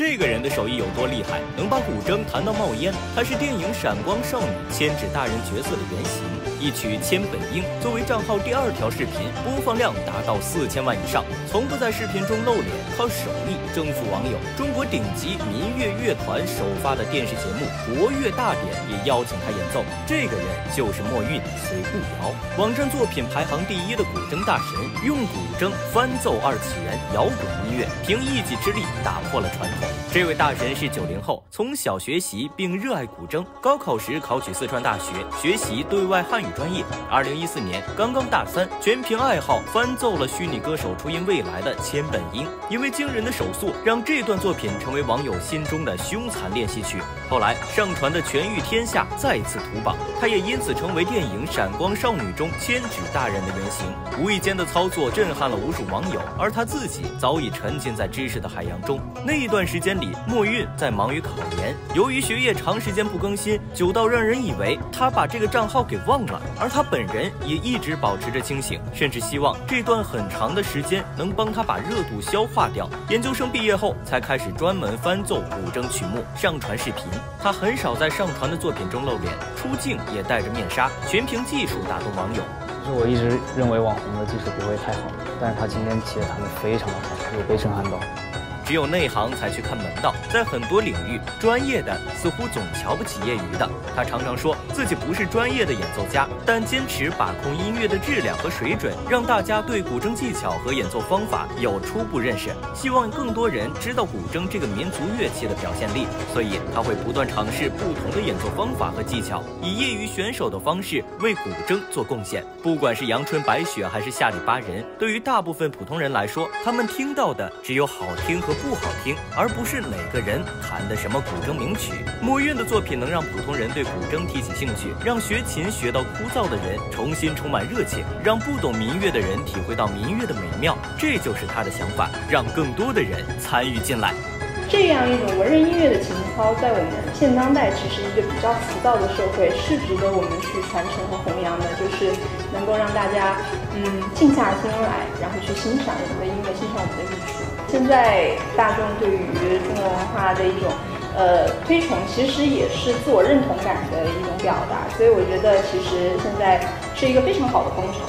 这个人的手艺有多厉害，能把古筝弹到冒烟？他是电影《闪光少女》千纸大人角色的原型。一曲《千本樱》作为账号第二条视频，播放量达到四千万以上，从不在视频中露脸，靠手艺征服网友。中国顶级民乐乐团首发的电视节目《国乐大典》也邀请他演奏。这个人就是莫韵，随步摇。网站作品排行第一的古筝大神，用古筝翻奏二次元摇滚音乐，凭一己之力打破了传统。这位大神是九零后，从小学习并热爱古筝，高考时考取四川大学，学习对外汉语。专业，二零一四年刚刚大三，全凭爱好翻奏了虚拟歌手初音未来的《千本樱》，因为惊人的手速，让这段作品成为网友心中的凶残练习曲。后来上传的《全域天下》再次屠榜，他也因此成为电影《闪光少女》中千纸大人的原型。无意间的操作震撼了无数网友，而他自己早已沉浸在知识的海洋中。那一段时间里，墨韵在忙于考研，由于学业长时间不更新，久到让人以为他把这个账号给忘了。而他本人也一直保持着清醒，甚至希望这段很长的时间能帮他把热度消化掉。研究生毕业后，才开始专门翻奏古筝曲目，上传视频。他很少在上传的作品中露脸，出镜也戴着面纱，全凭技术打动网友。其实我一直认为网红的技术不会太好，但是他今天其实弹得非常的好，有被震撼到。只有内行才去看门道，在很多领域，专业的似乎总瞧不起业余的。他常常说自己不是专业的演奏家，但坚持把控音乐的质量和水准，让大家对古筝技巧和演奏方法有初步认识。希望更多人知道古筝这个民族乐器的表现力，所以他会不断尝试不同的演奏方法和技巧，以业余选手的方式为古筝做贡献。不管是阳春白雪还是下里巴人，对于大部分普通人来说，他们听到的只有好听和。不好听，而不是哪个人弹的什么古筝名曲。莫韵的作品能让普通人对古筝提起兴趣，让学琴学到枯燥的人重新充满热情，让不懂民乐的人体会到民乐的美妙。这就是他的想法，让更多的人参与进来。这样一种文人音乐的情操，在我们现当代其实一个比较浮躁的社会，是值得我们去传承和弘扬的。就是能够让大家，嗯，静下心来，然后去欣赏我们的音乐，欣赏我们的艺术。现在大众对于中国文化的一种，呃，推崇，其实也是自我认同感的一种表达。所以我觉得，其实现在是一个非常好的风潮。